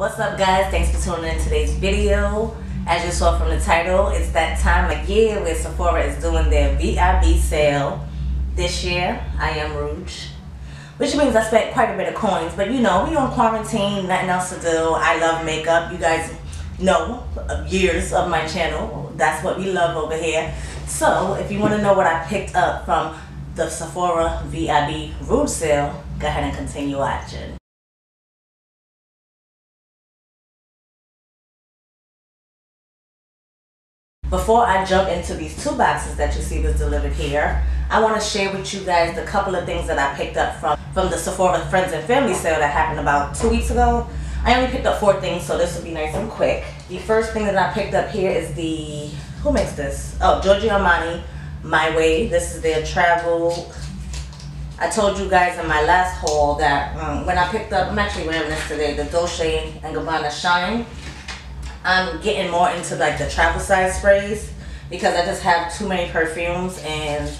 What's up guys? Thanks for tuning in today's video. As you saw from the title, it's that time of year where Sephora is doing their VIB sale. This year, I am Rouge. Which means I spent quite a bit of coins, but you know, we on quarantine, nothing else to do. I love makeup. You guys know uh, years of my channel. That's what we love over here. So, if you want to know what I picked up from the Sephora VIB Rouge sale, go ahead and continue watching. Before I jump into these two boxes that you see was delivered here, I want to share with you guys the couple of things that I picked up from, from the Sephora Friends and Family sale that happened about two weeks ago. I only picked up four things, so this will be nice and quick. The first thing that I picked up here is the, who makes this? Oh, Giorgio Armani, My Way. This is their travel. I told you guys in my last haul that um, when I picked up, I'm actually wearing this today, the Dolce & Gabbana Shine. I'm getting more into like the travel size sprays because I just have too many perfumes and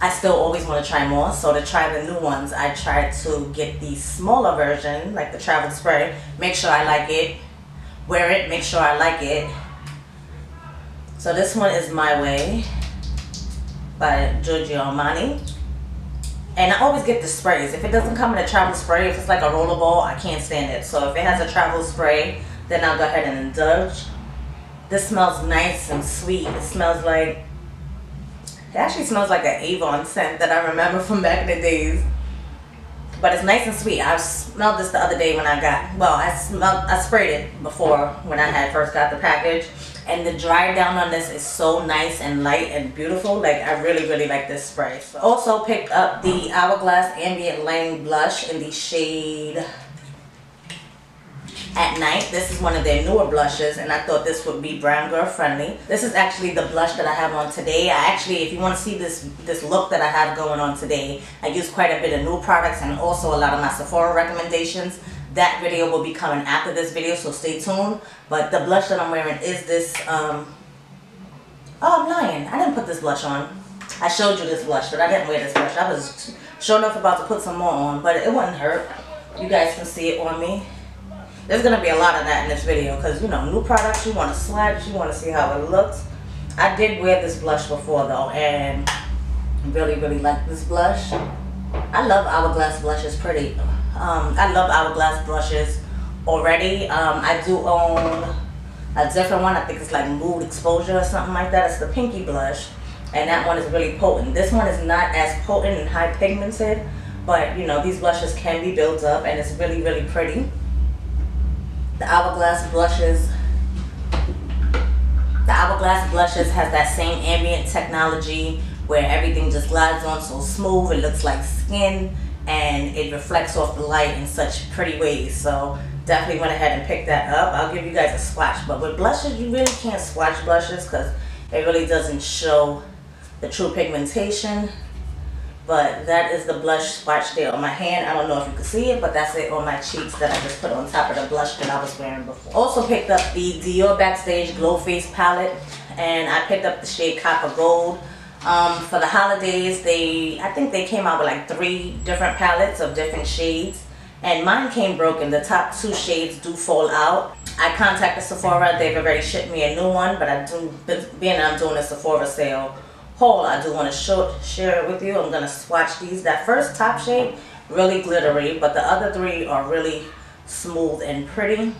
I still always want to try more. So to try the new ones, I try to get the smaller version, like the travel spray. Make sure I like it. Wear it, make sure I like it. So this one is My Way by Giorgio Armani. And I always get the sprays. If it doesn't come in a travel spray, if it's like a rollerball, I can't stand it. So if it has a travel spray, then I'll go ahead and indulge. This smells nice and sweet. It smells like, it actually smells like an Avon scent that I remember from back in the days. But it's nice and sweet. I smelled this the other day when I got, well, I smelled, I sprayed it before when I had first got the package. And the dry down on this is so nice and light and beautiful. Like, I really, really like this spray. So, also picked up the Hourglass Ambient Lighting Blush in the shade at night. This is one of their newer blushes and I thought this would be brown girl friendly. This is actually the blush that I have on today. I actually, if you want to see this, this look that I have going on today, I use quite a bit of new products and also a lot of my Sephora recommendations. That video will be coming after this video, so stay tuned. But the blush that I'm wearing is this, um, oh, I'm lying. I didn't put this blush on. I showed you this blush, but I didn't wear this blush. I was sure enough about to put some more on, but it wouldn't hurt. You guys can see it on me. There's to be a lot of that in this video because, you know, new products, you want to swatch, you want to see how it looks. I did wear this blush before, though, and really, really like this blush. I love Hourglass blushes pretty. Um, I love Hourglass brushes already. Um, I do own a different one. I think it's like Mood Exposure or something like that. It's the Pinky blush. And that one is really potent. This one is not as potent and high pigmented. But, you know, these blushes can be built up and it's really, really pretty the Hourglass blushes the Hourglass blushes has that same ambient technology where everything just glides on so smooth it looks like skin and it reflects off the light in such pretty ways. So definitely went ahead and picked that up. I'll give you guys a swatch but with blushes you really can't swatch blushes because it really doesn't show the true pigmentation but that is the blush swatch there on my hand. I don't know if you can see it, but that's it on my cheeks that I just put on top of the blush that I was wearing before. Also picked up the Dior Backstage Glow Face palette. And I picked up the shade Copper Gold. Um, for the holidays, they I think they came out with like three different palettes of different shades. And mine came broken. The top two shades do fall out. I contacted Sephora. They've already shipped me a new one, but I do, being I'm doing a Sephora sale, haul I do want to show, share it with you. I'm going to swatch these. That first top shade, really glittery, but the other three are really smooth and pretty.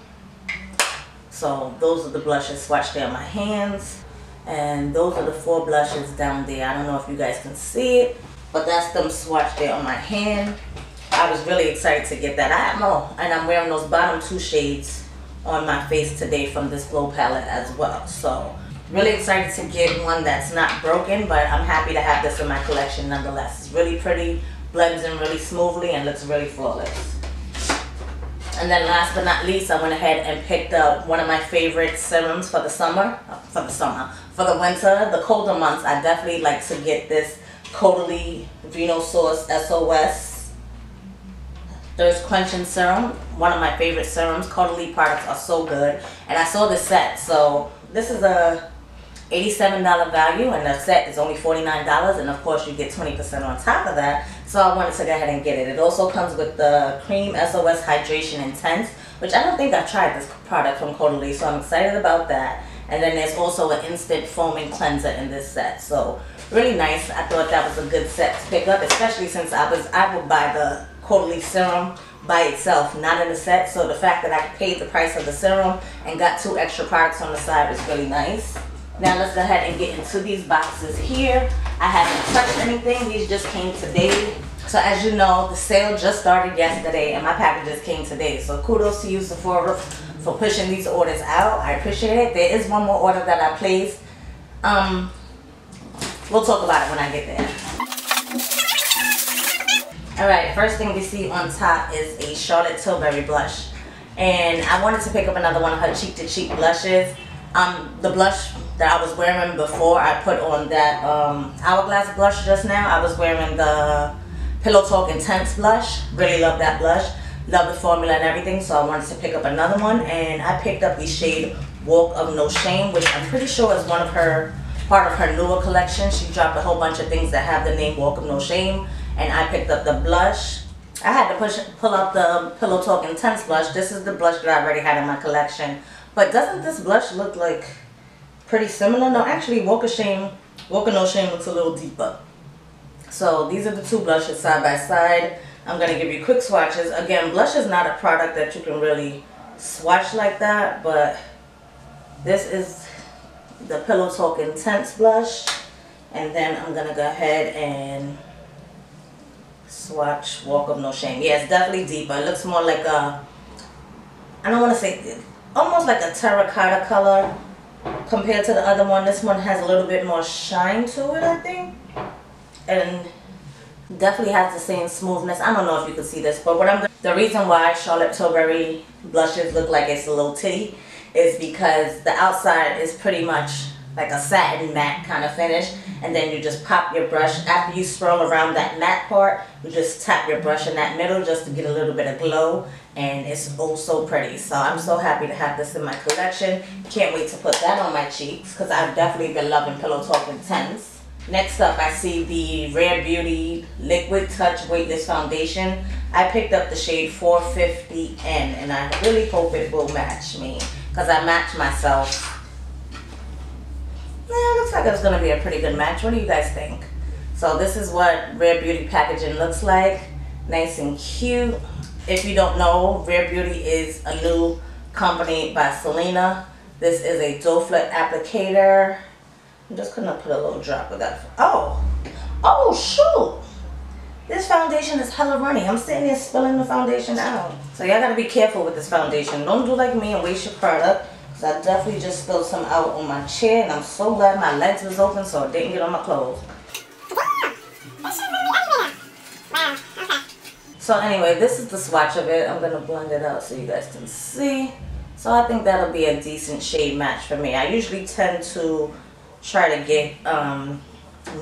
So those are the blushes swatched there on my hands. And those are the four blushes down there. I don't know if you guys can see it, but that's them swatched there on my hand. I was really excited to get that. I more, and I'm wearing those bottom two shades on my face today from this glow palette as well. So Really excited to get one that's not broken, but I'm happy to have this in my collection nonetheless. It's really pretty, blends in really smoothly, and looks really flawless. And then last but not least, I went ahead and picked up one of my favorite serums for the summer, uh, for the summer, for the winter, the colder months. I definitely like to get this Caudalie Vinosource SOS Thirst Quenching Serum. One of my favorite serums. Caudalie products are so good. And I saw this set, so this is a $87 value and the set is only $49 and of course you get 20% on top of that. So I wanted to go ahead and get it. It also comes with the Cream SOS Hydration Intense which I don't think I've tried this product from Caudalie, so I'm excited about that. And then there's also an instant foaming cleanser in this set. So really nice. I thought that was a good set to pick up, especially since I was I would buy the Caudalie serum by itself, not in a set. So the fact that I paid the price of the serum and got two extra products on the side was really nice. Now let's go ahead and get into these boxes here. I haven't touched anything. These just came today. So as you know, the sale just started yesterday and my packages came today. So kudos to you, Sephora, for pushing these orders out. I appreciate it. There is one more order that I placed. Um, we'll talk about it when I get there. Alright, first thing we see on top is a Charlotte Tilbury blush. And I wanted to pick up another one of her cheek to cheek blushes. Um, the blush that I was wearing before I put on that um, Hourglass blush just now, I was wearing the Pillow Talk Intense blush. Really love that blush. Love the formula and everything, so I wanted to pick up another one. And I picked up the shade Walk of No Shame, which I'm pretty sure is one of her, part of her newer collection. She dropped a whole bunch of things that have the name Walk of No Shame and I picked up the blush. I had to push pull up the Pillow Talk Intense blush. This is the blush that I already had in my collection. But doesn't this blush look like pretty similar? No, actually Walk of Shame, Walk of No Shame looks a little deeper. So these are the two blushes side by side. I'm going to give you quick swatches. Again, blush is not a product that you can really swatch like that, but this is the Pillow Talk Intense blush. And then I'm going to go ahead and swatch Walk of No Shame. Yeah, it's definitely deeper. It looks more like a, I don't want to say, almost like a terracotta color compared to the other one. This one has a little bit more shine to it, I think. And definitely has the same smoothness. I don't know if you can see this, but what I'm the reason why Charlotte Tilbury blushes look like it's a little titty is because the outside is pretty much like a satin matte kind of finish and then you just pop your brush after you swirl around that matte part you just tap your brush in that middle just to get a little bit of glow and it's oh so pretty so I'm so happy to have this in my collection can't wait to put that on my cheeks because I've definitely been loving Pillow Talk Intense next up I see the Rare Beauty Liquid Touch Weightless Foundation I picked up the shade 450N and I really hope it will match me because I match myself yeah, looks like it's going to be a pretty good match. What do you guys think? So this is what Rare Beauty packaging looks like. Nice and cute. If you don't know, Rare Beauty is a new company by Selena. This is a doe foot applicator. I'm just to put a little drop of that. Oh, oh shoot. This foundation is hella runny. I'm sitting here spilling the foundation out. So y'all got to be careful with this foundation. Don't do like me and waste your product. So I definitely just spilled some out on my chair and I'm so glad my legs was open so it didn't get on my clothes. So anyway, this is the swatch of it. I'm going to blend it out so you guys can see. So I think that'll be a decent shade match for me. I usually tend to try to get um,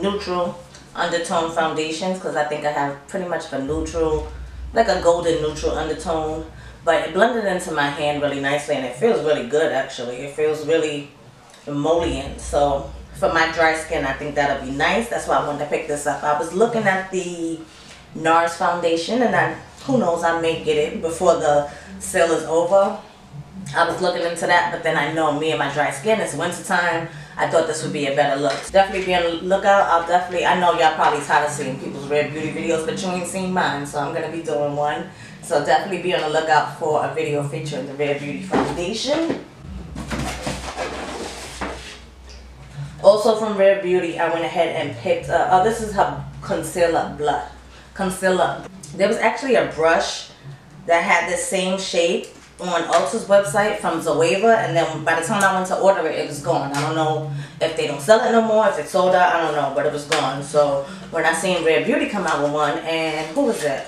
neutral undertone foundations because I think I have pretty much a neutral, like a golden neutral undertone. But it blended into my hand really nicely and it feels really good actually. It feels really emollient. So for my dry skin, I think that'll be nice. That's why I wanted to pick this up. I was looking at the NARS foundation and I, who knows, I may get it before the sale is over. I was looking into that, but then I know me and my dry skin, it's winter time. I thought this would be a better look. Definitely be on the lookout. I'll definitely, I know y'all probably tired of seeing people's Rare Beauty videos, but you ain't seen mine, so I'm going to be doing one. So definitely be on the lookout for a video featuring the Rare Beauty Foundation. Also from Rare Beauty, I went ahead and picked up, oh this is her concealer blood, concealer. There was actually a brush that had the same shape on Ulta's website from Zoeva and then by the time I went to order it, it was gone. I don't know if they don't sell it no more, if it's sold out, I don't know, but it was gone. So when I seen Rare Beauty come out with one and who was it?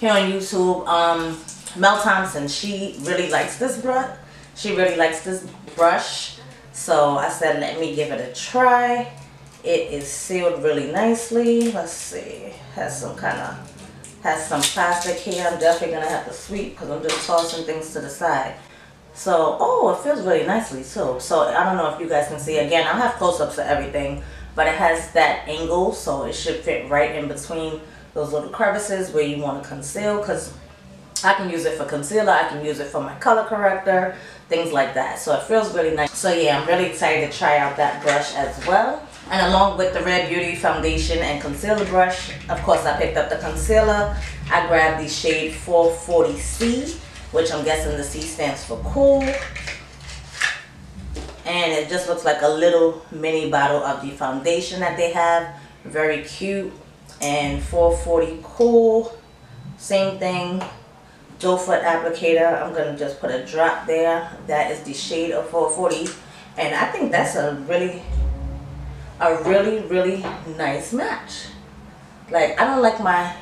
here on YouTube. Um, Mel Thompson, she really likes this brush. She really likes this brush. So I said, let me give it a try. It is sealed really nicely. Let's see. Has some kind of, has some plastic here. I'm definitely to have to sweep because I'm just tossing things to the side. So, oh, it feels really nicely too. So I don't know if you guys can see. Again, I'll have close-ups of everything. But it has that angle, so it should fit right in between those little crevices where you want to conceal because I can use it for concealer, I can use it for my color corrector, things like that. So it feels really nice. So yeah, I'm really excited to try out that brush as well. And along with the Rare Beauty foundation and concealer brush, of course I picked up the concealer. I grabbed the shade 440C, which I'm guessing the C stands for cool. And it just looks like a little mini bottle of the foundation that they have. Very cute. And 440 cool. Same thing. Doe foot applicator. I'm going to just put a drop there. That is the shade of 440. And I think that's a really a really, really nice match. Like, I don't like my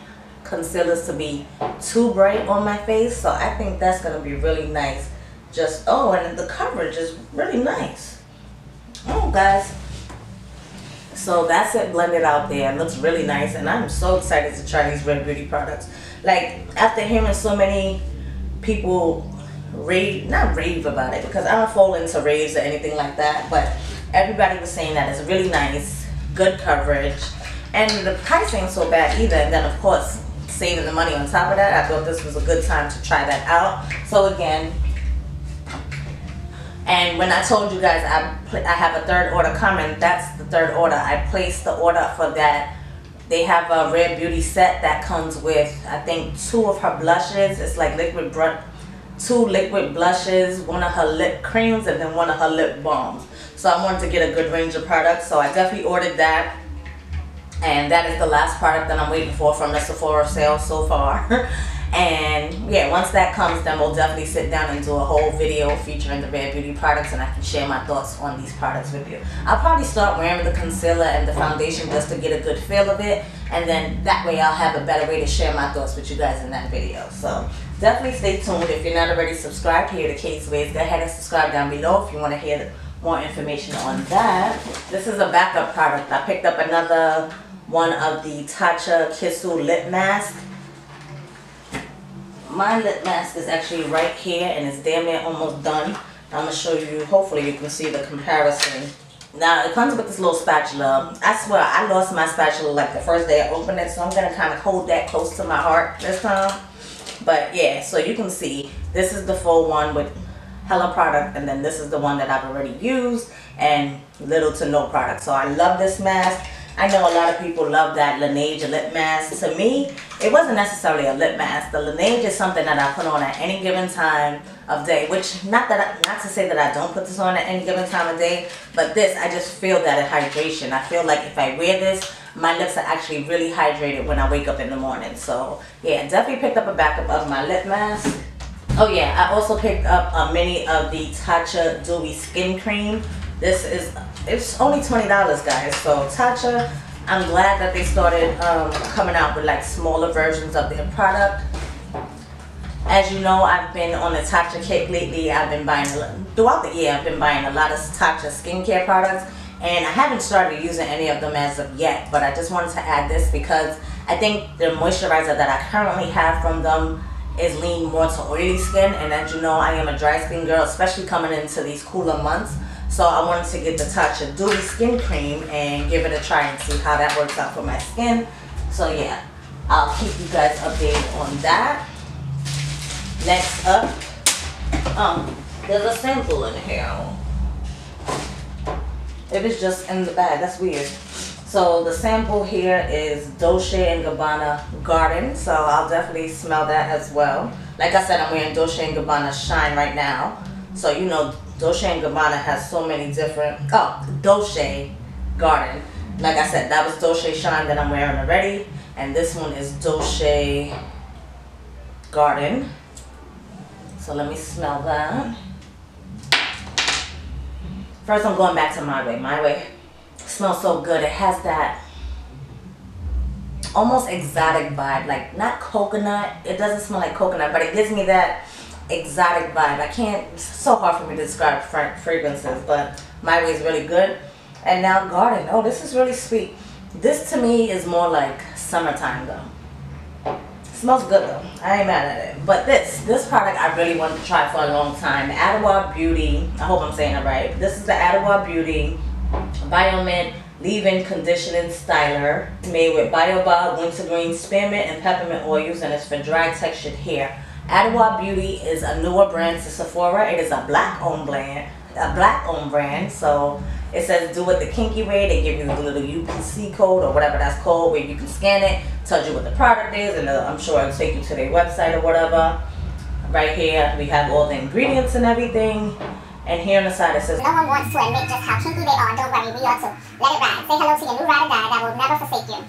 concealers to be too bright on my face, so I think that's going to be really nice. Just, oh, and the coverage is really nice. Oh, guys. So that's it blended out there. It looks really nice, and I'm so excited to try these Rare Beauty products. Like, after hearing so many people rave, not rave about it, because I don't fall into raves or anything like that, but everybody was saying that it's really nice, good coverage, and the price ain't so bad either. And then of course, saving the money on top of that, I thought this was a good time to try that out. So again, and when I told you guys I, I have a third order coming, that's the third order. I placed the order for that. They have a Rare Beauty set that comes with, I think, two of her blushes. It's like liquid brush, two liquid blushes, one of her lip creams, and then one of her lip balms. So I wanted to get a good range of products. So I definitely ordered that. And that is the last product that I'm waiting for from the Sephora sale so far. and yeah, once that comes, then we'll definitely sit down and do a whole video featuring the Rare Beauty products and I can share my thoughts on these products with you. I'll probably start wearing the concealer and the foundation just to get a good feel of it. And then that way I'll have a better way to share my thoughts with you guys in that video. So definitely stay tuned. If you're not already subscribed here to Kay's Ways, go ahead and subscribe down below if you want to hear more information on that. This is a backup product. I picked up another one of the Tatcha Kissu lip mask. My lip mask is actually right here and it's damn near almost done. I'm going to show you, hopefully you can see the comparison. Now, it comes with this little spatula. I swear, I lost my spatula like the first day I opened it, so I'm going to kind of hold that close to my heart this time. But yeah, so you can see, this is the full one with hella product and then this is the one that I've already used and little to no product. So I love this mask. I know a lot of people love that Laneige lip mask. To me it wasn't necessarily a lip mask. The Laneige is something that I put on at any given time of day which not that I, not to say that I don't put this on at any given time of day but this I just feel that it hydration. I feel like if I wear this my lips are actually really hydrated when I wake up in the morning. So yeah definitely picked up a backup of my lip mask Oh yeah, I also picked up a mini of the Tatcha Dewy Skin Cream. This is, it's only $20 guys. So Tatcha, I'm glad that they started um, coming out with like smaller versions of their product. As you know, I've been on a Tatcha kick lately. I've been buying, throughout the year, I've been buying a lot of Tatcha skincare products. And I haven't started using any of them as of yet. But I just wanted to add this because I think the moisturizer that I currently have from them is lean more to oily skin. And as you know I am a dry skin girl especially coming into these cooler months. So I wanted to get the Tatcha of Dewy Skin Cream and give it a try and see how that works out for my skin. So yeah I'll keep you guys updated on that. Next up um there's a sample in here. If it's just in the bag. That's weird so the sample here is Dolce & Gabbana Garden. So I'll definitely smell that as well. Like I said, I'm wearing Dolce & Gabbana Shine right now. So you know Dolce & Gabbana has so many different, oh, Dolce Garden. Like I said, that was Dolce Shine that I'm wearing already. And this one is Dolce Garden. So let me smell that. First I'm going back to My Way. My Way smells so good. It has that almost exotic vibe. Like not coconut. It doesn't smell like coconut, but it gives me that exotic vibe. I can't, it's so hard for me to describe fragrances, but my way is really good. And now garden. Oh, this is really sweet. This to me is more like summertime though. smells good though. I ain't mad at it. But this, this product I really wanted to try for a long time. Adwoa Beauty. I hope I'm saying it right. This is the Adwoa Beauty Baomint leave-in conditioning styler made with Baobab, wintergreen, spearmint, and peppermint oils and it's for dry textured hair. Adwoa Beauty is a newer brand to Sephora. It is a black owned brand, a black owned brand. So it says do it the kinky way. They give you the little UPC code or whatever that's called where you can scan it, tells you what the product is, and uh, I'm sure it'll take you to their website or whatever. Right here, we have all the ingredients and everything. And here on the side it says, No one wants to admit just how kinky they are. Don't worry, we are too. Let it ride. Say hello to your new ride or die that will never forsake you.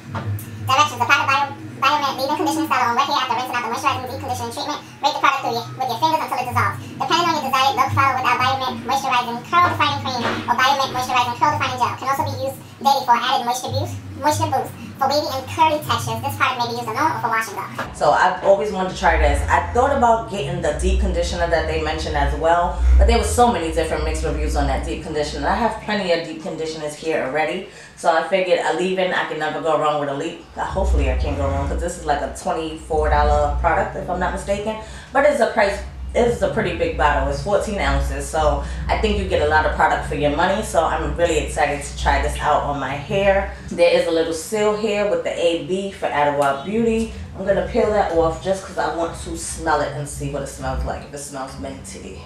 Directions. Apply the Bio, Baomint leave-in conditioning style on wet hair after rinsing out the moisturizing deep conditioning treatment. Rake the product through your, with your fingers until it dissolves. Depending on your desired look, follow with our Baomint moisturizing curl defining cream or Baomint moisturizing curl defining gel. Can also be used daily for added moisture boost. Moisture boost. For wavy and curly textures, this product may be used alone or for washing up. So I've always wanted to try this. I thought about getting the deep conditioner that they mentioned as well, but there was so many different mixed reviews on that deep conditioner. I have plenty of deep conditioners here already, so I figured a leave-in, I can never go wrong with a leave. Hopefully I can't go wrong because this is like a $24 product if I'm not mistaken, but it's a price it's a pretty big bottle. It's 14 ounces, so I think you get a lot of product for your money. So I'm really excited to try this out on my hair. There is a little seal here with the AB for Adwoa Beauty. I'm gonna peel that off just because I want to smell it and see what it smells like. If it smells minty.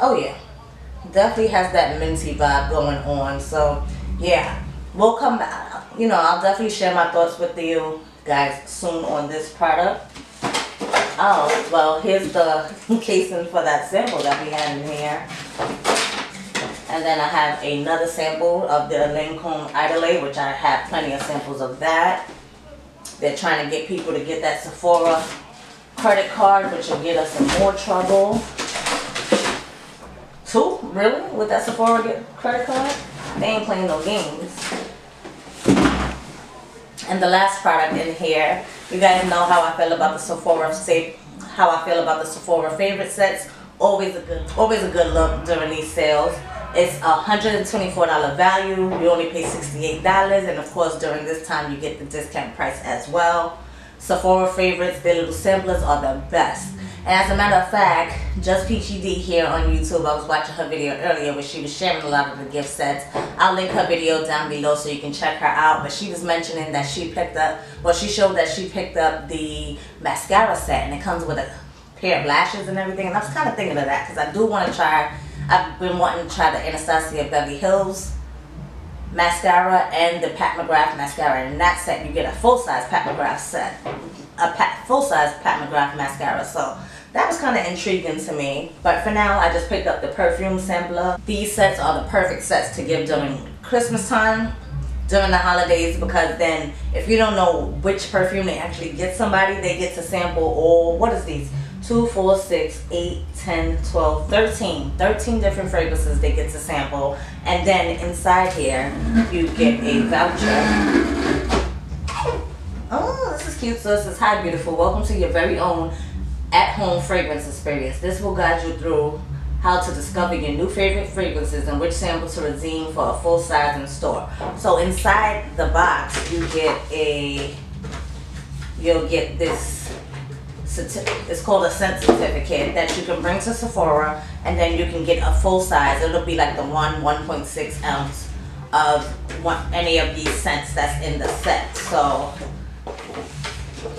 Oh yeah, definitely has that minty vibe going on. So yeah, we'll come back. You know, I'll definitely share my thoughts with you guys soon on this product. Oh, well, here's the casing for that sample that we had in here. And then I have another sample of the Lancome Idolate, which I have plenty of samples of that. They're trying to get people to get that Sephora credit card, which will get us in more trouble. Two? Really? With that Sephora credit card? They ain't playing no games. And the last product in here you guys know how I feel about the Sephora safe, how I feel about the Sephora favorite sets. Always a good, always a good look during these sales. It's a $124 value. You only pay $68 and of course during this time you get the discount price as well. Sephora favorites, their little samplers are the best. And as a matter of fact, Just Peachy D here on YouTube, I was watching her video earlier where she was sharing a lot of the gift sets. I'll link her video down below so you can check her out. But she was mentioning that she picked up, well she showed that she picked up the mascara set and it comes with a pair of lashes and everything. And I was kind of thinking of that because I do want to try, I've been wanting to try the Anastasia Beverly Hills mascara and the Pat McGrath mascara. And in that set you get a full-size Pat McGrath set, a full-size Pat McGrath mascara. So that was kind of intriguing to me. But for now, I just picked up the perfume sampler. These sets are the perfect sets to give during Christmas time, during the holidays, because then if you don't know which perfume they actually get somebody, they get to sample all, what is these? 2, 4, 6, 8, 10, 12, 13. 13 different fragrances they get to sample. And then inside here, you get a voucher. Oh, this is cute. So it says, hi beautiful, welcome to your very own at-home fragrance experience. This will guide you through how to discover your new favorite fragrances and which sample to redeem for a full size in store. So inside the box, you get a, you'll get this, it's called a scent certificate that you can bring to Sephora and then you can get a full size. It'll be like the one 1.6 ounce of one, any of these scents that's in the set. So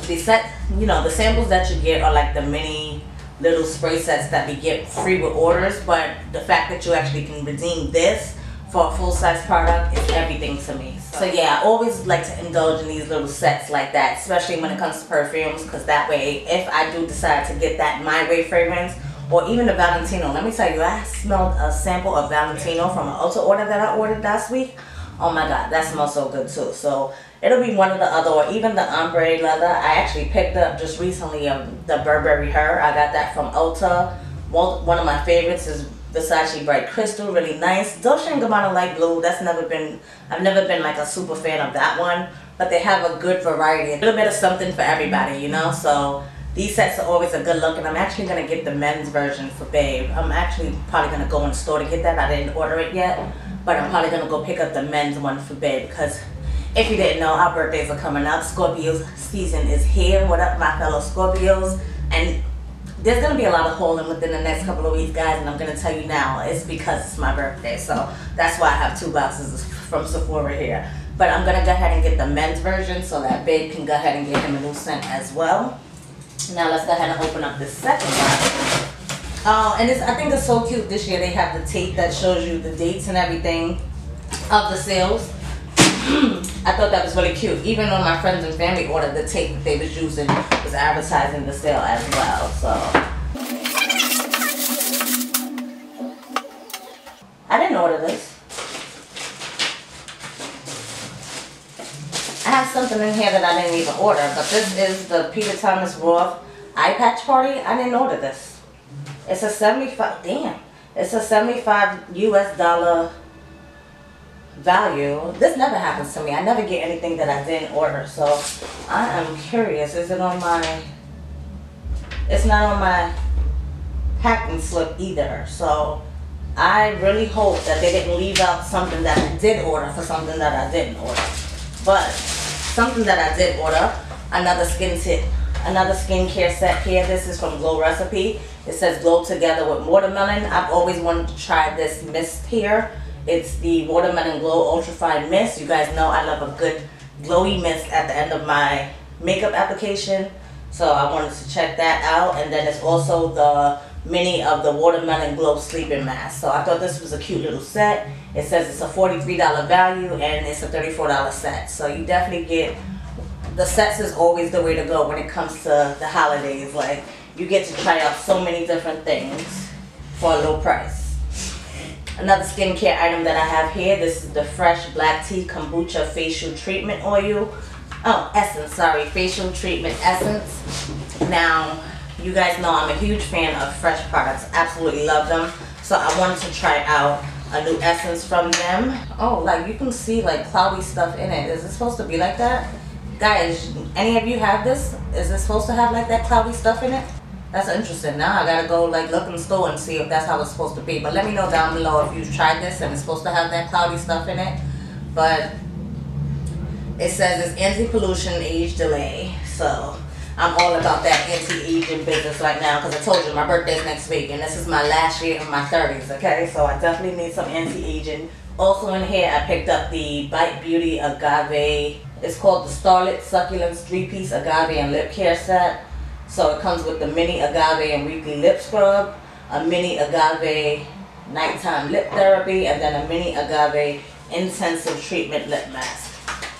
the set, you know, the samples that you get are like the mini little spray sets that we get free with orders, but the fact that you actually can redeem this for a full-size product is everything to me. So yeah, I always like to indulge in these little sets like that, especially when it comes to perfumes, because that way, if I do decide to get that My Way fragrance, or even the Valentino, let me tell you, I smelled a sample of Valentino from an Ulta order that I ordered last week. Oh my god, that smells so good too. So it'll be one or the other or even the ombre leather. I actually picked up just recently um, the burberry her. I got that from ulta. One of my favorites is versace bright crystal really nice. Dolce & gabbana light blue that's never been i've never been like a super fan of that one but they have a good variety a little bit of something for everybody you know? So these sets are always a good look and I'm actually going to get the men's version for Babe. I'm actually probably going to go in store to get that. I didn't order it yet, but I'm probably going to go pick up the men's one for Babe because if you didn't know, our birthdays are coming up. Scorpio's season is here. What up, my fellow Scorpios? And there's going to be a lot of holding within the next couple of weeks, guys. And I'm going to tell you now, it's because it's my birthday. So that's why I have two boxes from Sephora here. But I'm going to go ahead and get the men's version so that Babe can go ahead and get him a new scent as well. Now let's go ahead and open up the second one. Oh, and I think it's so cute this year. They have the tape that shows you the dates and everything of the sales. I thought that was really cute. Even though my friends and family ordered the tape that they was using was advertising the sale as well. So I didn't order this. I have something in here that I didn't even order, but this is the Peter Thomas Roth eye patch party. I didn't order this. It's a 75, damn. It's a 75 US dollar value. This never happens to me. I never get anything that I didn't order. So I am curious. Is it on my, it's not on my packing slip either. So I really hope that they didn't leave out something that I did order for something that I didn't order. But something that I did order, another skin tip, another skincare set here. This is from Glow Recipe. It says Glow Together with Watermelon. I've always wanted to try this mist here. It's the Watermelon Glow Ultra Fine Mist. You guys know I love a good glowy mist at the end of my makeup application. So I wanted to check that out. And then it's also the mini of the Watermelon Glow Sleeping Mask. So I thought this was a cute little set. It says it's a $43 value and it's a $34 set. So you definitely get, the sets is always the way to go when it comes to the holidays. Like you get to try out so many different things for a low price. Another skincare item that I have here, this is the Fresh Black Tea Kombucha Facial Treatment Oil. Oh, Essence, sorry, Facial Treatment Essence. Now, you guys know I'm a huge fan of Fresh products. Absolutely love them. So I wanted to try out a new essence from them. Oh, like you can see like cloudy stuff in it. Is it supposed to be like that? Guys, any of you have this? Is it supposed to have like that cloudy stuff in it? That's interesting. Now I gotta go like look in the store and see if that's how it's supposed to be. But let me know down below if you've tried this and it's supposed to have that cloudy stuff in it. But it says it's anti-pollution age delay. So I'm all about that anti-aging business right now because I told you my birthday's next week and this is my last year of my 30s, okay? So I definitely need some anti-aging. Also in here, I picked up the Bite Beauty Agave. It's called the Starlit Succulents 3-piece Agave and Lip Care Set. So it comes with the mini agave and weekly lip scrub, a mini agave nighttime lip therapy, and then a mini agave intensive treatment lip mask.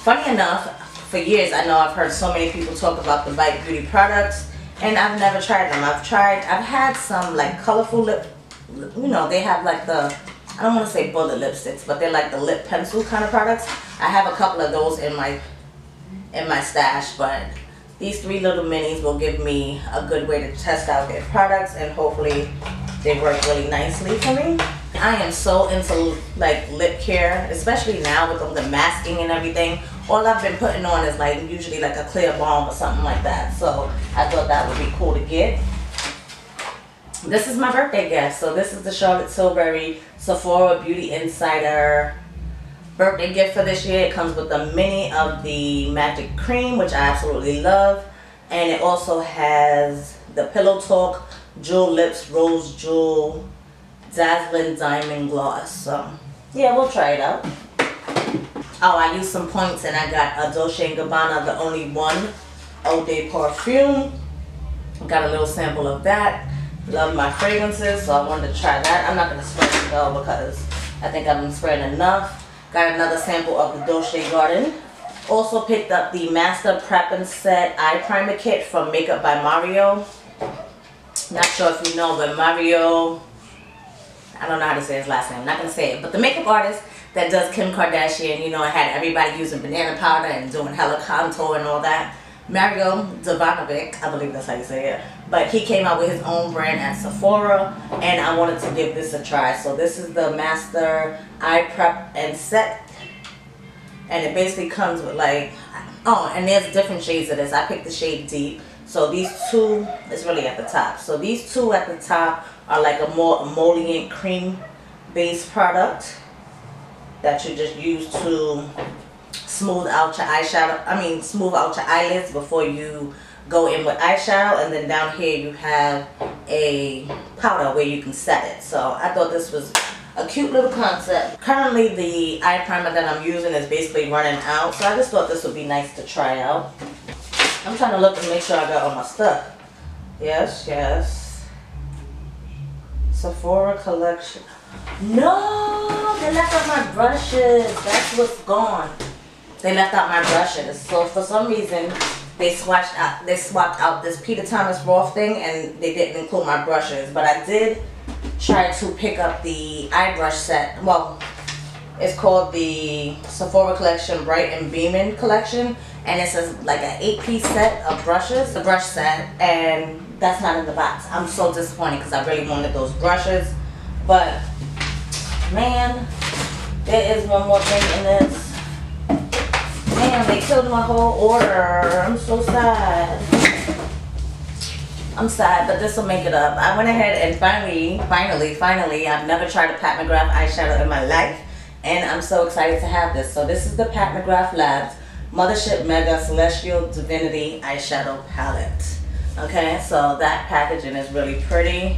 Funny enough, for years, I know I've heard so many people talk about the Bite Beauty products, and I've never tried them. I've tried, I've had some like colorful lip, you know, they have like the, I don't want to say bullet lipsticks, but they're like the lip pencil kind of products. I have a couple of those in my, in my stash, but these three little minis will give me a good way to test out their products and hopefully they work really nicely for me. I am so into like lip care, especially now with all the masking and everything. All I've been putting on is like usually like a clear balm or something like that. So I thought that would be cool to get. This is my birthday gift. So this is the Charlotte Tilbury Sephora Beauty Insider birthday gift for this year. It comes with a mini of the Magic Cream, which I absolutely love. And it also has the Pillow Talk Jewel Lips Rose Jewel Dazzling Diamond Gloss. So, yeah, we'll try it out. Oh, I used some points and I got a Dolce & Gabbana, the only one, Eau de Parfum. Got a little sample of that. Love my fragrances, so I wanted to try that. I'm not going to spray it though because I think I've been spraying enough. Got another sample of the Dolce Garden. Also picked up the Master Prep and Set Eye Primer Kit from Makeup by Mario. Not sure if you know, but Mario I don't know how to say his last name. I'm not going to say it. But the makeup artist that does Kim Kardashian, you know, had everybody using banana powder and doing hella contour and all that. Mario Davanovic, I believe that's how you say it. But he came out with his own brand at Sephora, and I wanted to give this a try. So this is the Master Eye Prep and Set. And it basically comes with like, oh, and there's different shades of this. I picked the shade Deep. So these two it's really at the top. So these two at the top are like a more emollient cream based product that you just use to smooth out your eyeshadow I mean smooth out your eyelids before you go in with eyeshadow and then down here you have a powder where you can set it so I thought this was a cute little concept currently the eye primer that I'm using is basically running out so I just thought this would be nice to try out I'm trying to look and make sure I got all my stuff Yes, yes. Sephora collection. No, they left out my brushes. That's what's gone. They left out my brushes. So for some reason, they swatched out. They swapped out this Peter Thomas Roth thing, and they didn't include my brushes. But I did try to pick up the eye brush set. Well, it's called the Sephora Collection Bright and Beaming Collection, and it's a, like an eight-piece set of brushes, the brush set, and that's not in the box. I'm so disappointed because I really wanted those brushes, but man, there is one more thing in this. Man, they killed my whole order. I'm so sad. I'm sad, but this will make it up. I went ahead and finally, finally, finally, I've never tried a Pat McGrath eyeshadow in my life. And I'm so excited to have this. So this is the Pat McGrath Labs Mothership Mega Celestial Divinity Eyeshadow Palette. Okay, so that packaging is really pretty.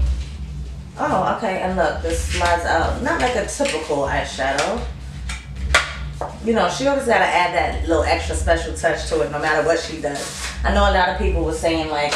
Oh, okay, and look, this slides out. Not like a typical eyeshadow. You know, she always got to add that little extra special touch to it no matter what she does. I know a lot of people were saying like,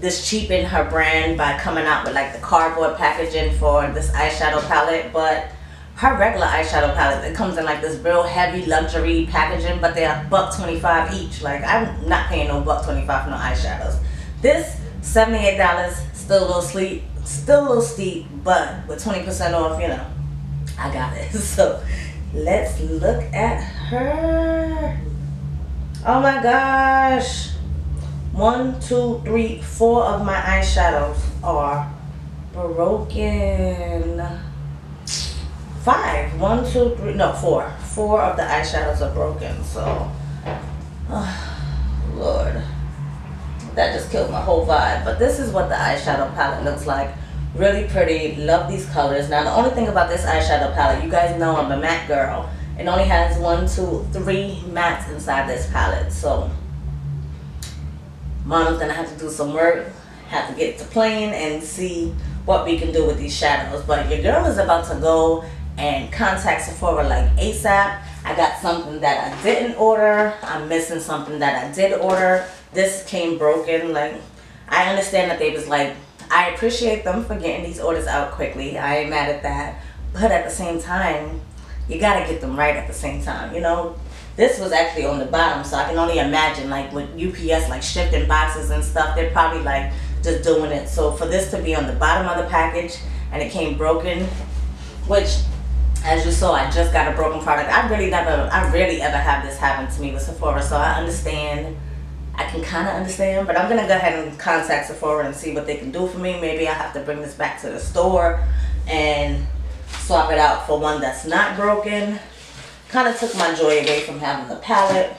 this cheapened her brand by coming out with like the cardboard packaging for this eyeshadow palette, but her regular eyeshadow palette, it comes in like this real heavy luxury packaging, but they're buck 25 each. Like I'm not paying no buck 25 for no eyeshadows. This $78, still a little steep, still a little steep, but with 20% off, you know, I got it. So let's look at her. Oh my gosh. One, two, three, four of my eyeshadows are broken. Five. One, two, three, no, four. Four of the eyeshadows are broken, so. Oh, Lord. That just killed my whole vibe. But this is what the eyeshadow palette looks like. Really pretty. Love these colors. Now, the only thing about this eyeshadow palette, you guys know I'm a matte girl. It only has one, two, three mattes inside this palette. So, Mom's gonna have to do some work, have to get to playing and see what we can do with these shadows. But your girl is about to go and contact Sephora like ASAP. I got something that I didn't order. I'm missing something that I did order. This came broken. Like, I understand that they was like, I appreciate them for getting these orders out quickly. I ain't mad at that. But at the same time, you gotta get them right at the same time. You know, this was actually on the bottom, so I can only imagine like with UPS like shifting boxes and stuff, they're probably like just doing it. So for this to be on the bottom of the package and it came broken, which as you saw, I just got a broken product. I really never, I rarely ever have this happen to me with Sephora, so I understand. I can kind of understand, but I'm gonna go ahead and contact Sephora and see what they can do for me. Maybe I have to bring this back to the store and swap it out for one that's not broken kind of took my joy away from having the palette,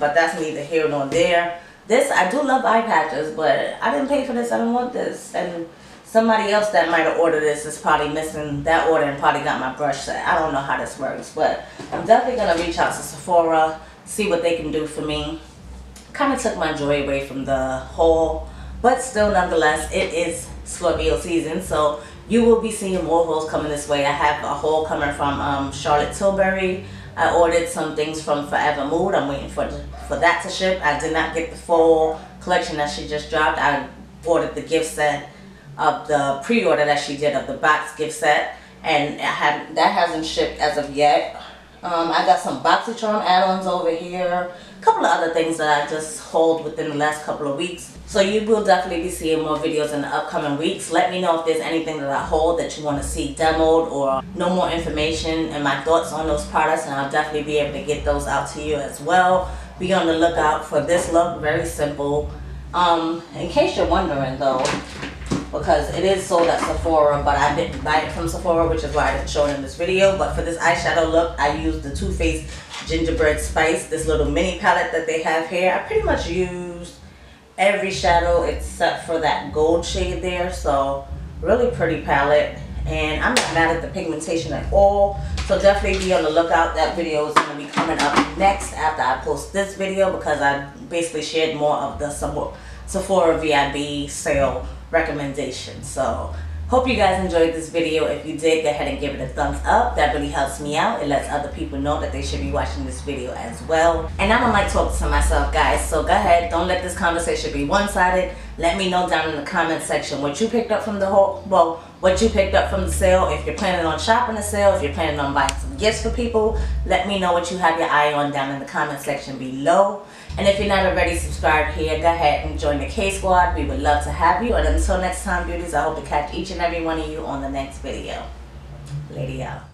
but that's neither here nor there. This, I do love eye patches, but I didn't pay for this. I don't want this. And somebody else that might have ordered this is probably missing that order and probably got my brush set. I don't know how this works, but I'm definitely going to reach out to Sephora, see what they can do for me. Kind of took my joy away from the haul, but still nonetheless, it is Scorpio season, so you will be seeing more hauls coming this way. I have a haul coming from um, Charlotte Tilbury. I ordered some things from Forever Mood. I'm waiting for for that to ship. I did not get the full collection that she just dropped. I ordered the gift set of the pre-order that she did of the box gift set, and I have that hasn't shipped as of yet. Um, I got some BoxyCharm add-ons over here. Couple of other things that I just hold within the last couple of weeks. So you will definitely be seeing more videos in the upcoming weeks. Let me know if there's anything that I hold that you want to see demoed or know more information and my thoughts on those products and I'll definitely be able to get those out to you as well. Be on the lookout for this look, very simple. Um, in case you're wondering though, because it is sold at Sephora, but I didn't buy it from Sephora, which is why I didn't show it in this video. But for this eyeshadow look, I used the Too Faced Gingerbread Spice, this little mini palette that they have here. I pretty much used every shadow except for that gold shade there. So really pretty palette. And I'm not mad at the pigmentation at all. So definitely be on the lookout. That video is going to be coming up next after I post this video because I basically shared more of the Sephora VIB sale recommendation. So Hope you guys enjoyed this video. If you did, go ahead and give it a thumbs up. That really helps me out. It lets other people know that they should be watching this video as well. And I don't like talking to myself, guys. So go ahead. Don't let this conversation be one-sided. Let me know down in the comment section what you picked up from the whole, well, what you picked up from the sale. If you're planning on shopping the sale, if you're planning on buying some gifts for people, let me know what you have your eye on down in the comment section below. And if you're not already subscribed here, go ahead and join the K Squad. We would love to have you. And until next time, beauties, I hope to catch each and every one of you on the next video. Lady out.